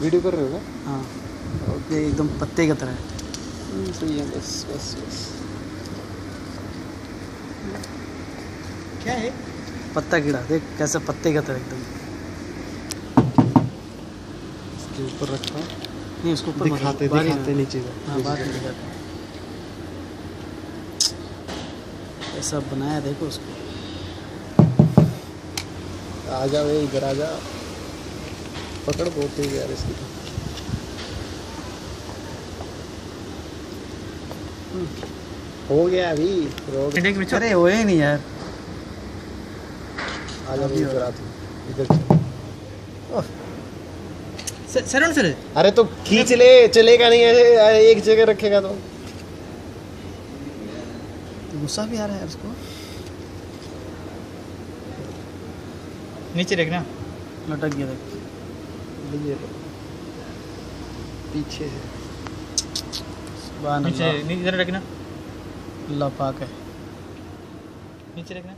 Video कर रहे हो हाँ। ये एकदम पत्ते की तरह है। सही है बस बस बस। क्या है? पत्ता कीड़ा देख कैसे पत्ते की तरह एकदम। इसके ऊपर रखा। नहीं उसको ऊपर दिखाते दिखाते नीचे। हाँ बाहर दिखाते ऐसा बनाया देखो उसको। आ जा वे इधर आ जा पकड़ बहुत तेज यार इसकी। हो गया अभी रोक अरे वो ही नहीं यार। आ जा वे इधर आ तू इधर। Sir sir. अरे तो खींच ले चलेगा नहीं ऐसे एक जगह रखेगा तो। तो गुस्सा भी आ रहा है उसको नीचे रखना लटक गया देख। ये लो। पीछे है नीचे नीचे रखना। अल्लाह पाक है। नीचे रखना।